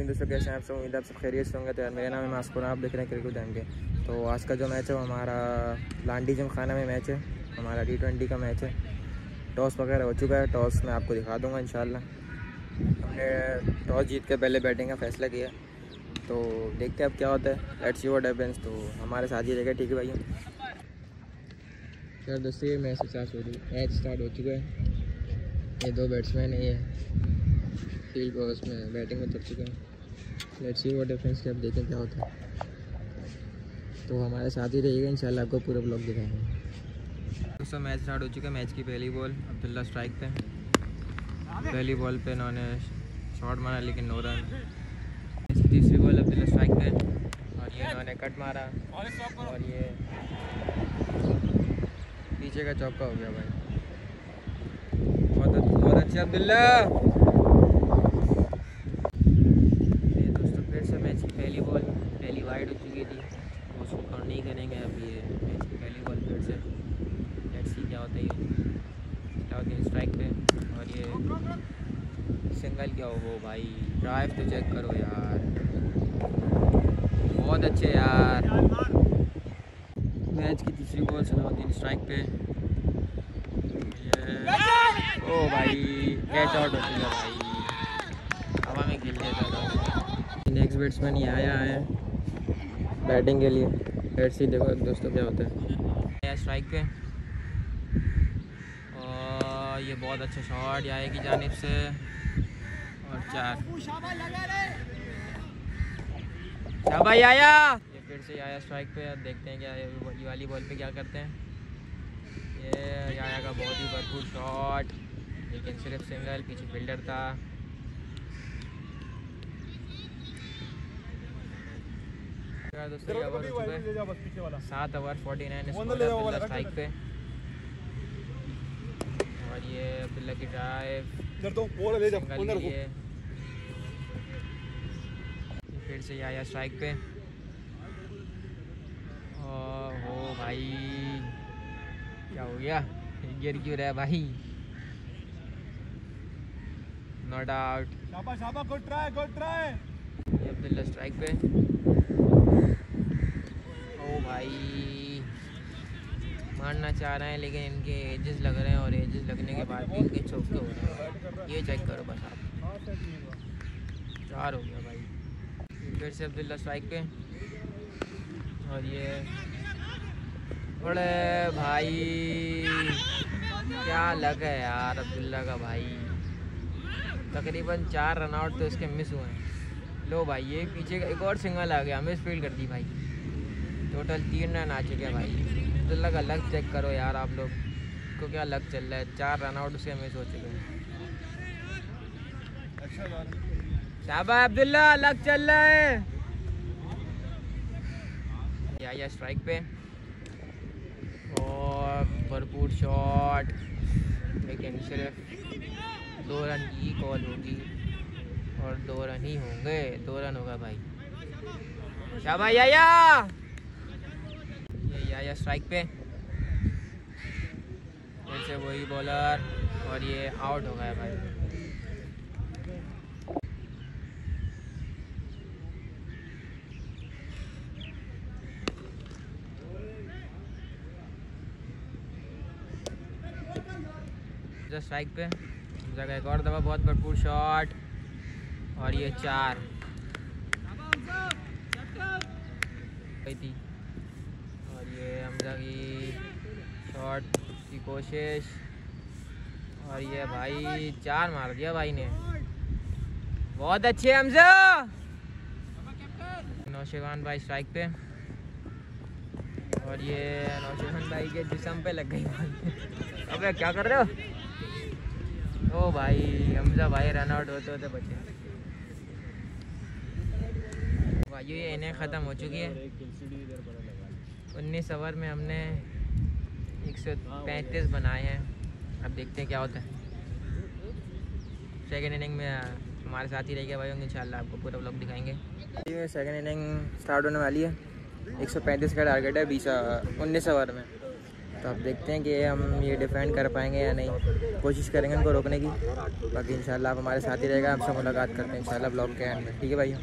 लेकिन दोस्तों कैसे हैं आप सब उम्मीद आप सब खैरियत से होंगे। तो यार, मेरा नाम है मास्कुर, आप देख रहे हैं क्रिकेट टाइम के। तो आज का जो मैच है, वो हमारा लांडी जिम खाना में मैच है। हमारा टी ट्वेंटी का मैच है। टॉस वगैरह हो चुका है, टॉस मैं आपको दिखा दूँगा इन हमने टॉस जीत के पहले बैटिंग का फैसला किया। तो देखते हैं अब क्या होता है। लेट्स सी हैपेंस तो हमारे साथ ही रहेगा, ठीक है भाई? सर दोस्तों, ये मैच स्टार्ट हो रही मैच स्टार्ट हो चुका है। ये दो बैट्समैन ये फ़ील्ड उसमें बैटिंग में उतर चुके हैं। लेट्स सी व्हाट डिफरेंस अब देखें क्या होता है। तो हमारे साथ ही रहिएगा, इंशाल्लाह आपको पूरा ब्लॉग दिखाएँगे। दोस्तों मैच स्टार्ट हो चुका है मैच की पहली बॉल अब्दुल्ला स्ट्राइक पे। पहली बॉल पे इन्होंने शॉट मारा, लेकिन नो रन तीसरी बॉल अब्दुल्ला स्ट्राइक पे। और ये इन्होंने कट मारा। और ये पीछे का चौका हो गया भाई। बहुत बहुत अच्छा अब्दुल्ला। नहीं करेंगे अभी ये पहली बॉल फिर से। लेट्स सी क्या होता है ये। क्या स्ट्राइक पे? और ये सिंगल क्या हो वो भाई ड्राइव तो चेक करो यार। बहुत अच्छे यार। मैच की दूसरी बॉल सलाउद्दीन स्ट्राइक पे। ओ भाई कैच आउट हो चुका भाई। हवा में खेल लेता था नेक्स्ट बैट्समैन ये आया है। बैटिंग के लिए। हेड सी देखो दोस्तों क्या होता है। स्ट्राइक पे। और ये बहुत अच्छा शॉट आए की जानब से। और चार। क्या भाई आया। ये फिर से आया स्ट्राइक पे। देखते हैं क्या, ये वाली बॉल पे क्या करते हैं। ये आया का बहुत ही भरपूर शॉट लेकिन सिर्फ़ सिंगल पीछे फील्डर था। सात ओवर फोर्टी नाइन स्ट्राइक पे और ये अब्दुल्ला की ड्राइव तो फिर से आया स्ट्राइक पे। हो भाई। क्या हो गया? गिर क्यों रहा भाई? नो डाउट शाबाश शाबाश गुड ट्राई गुड ट्राई ये अब्दुल्ला स्ट्राइक पे भाई मारना चाह रहे हैं, लेकिन इनके एजेस लग रहे हैं और एजेस लगने के बाद भी इनके चौके हो रहे हैं। ये चेक करो बस आप। चार हो गया भाई। फिर से अब्दुल्ला स्ट्राइक पे। और ये बड़े भाई। क्या लग है यार अब्दुल्ला का भाई। तकरीबन चार रन आउट तो इसके मिस हुए हैं। लो भाई, ये पीछे का एक और सिंगल आ गया मिस फ़ील्ड कर दी भाई। टोटल तीन रन आ चुके हैं भाई। तो लगा लग चेक करो यार आप लोग। को क्या लग चल रहा है? चार रन आउट से मिस हो चुके हैं। शाबाश अब्दुल्ला लग चल रहा है। या या स्ट्राइक पे। और भरपूर शॉट लेकिन सिर्फ़ दो रन की कॉल होगी। और दो रन ही होंगे। दो रन होगा भाई। शाबाश या, या! आया स्ट्राइक पे। जैसे वही बॉलर और ये आउट हो गया भाई। स्ट्राइक पे जगह एक और दबा बहुत भरपूर शॉट और ये चार। थी। की शॉट की कोशिश। और ये भाई चार मार दिया भाई ने। बहुत अच्छे हमजा नौशेवान भाई स्ट्राइक पे। और ये नौशेवान भाई के जिसम पे लग गई अबे क्या कर रहे हो? ओ भाई हमजा भाई रन आउट होते होते बचे। भाई, ये इन्हें ख़त्म हो चुकी है। उन्नीस ओवर में हमने एक सौ पैंतीस बनाए हैं। अब देखते हैं क्या होता है। सेकेंड इनिंग में हमारे साथ ही रहेगा भाई इंशाल्लाह आपको पूरा ब्लॉग दिखाएँगे। सेकेंड इनिंग स्टार्ट होने वाली है। एक सौ पैंतीस का टारगेट है, बीस उन्नीस ओवर में। तो आप देखते हैं कि हम ये डिफेंड कर पाएँगे या नहीं। कोशिश करेंगे उनको रोकने की। बाकी इंशाल्लाह आप हमारे साथ ही रहेगा, आपसे मुलाकात करते हैं, इंशाल्लाह ब्लॉग के एंड में। ठीक है भाई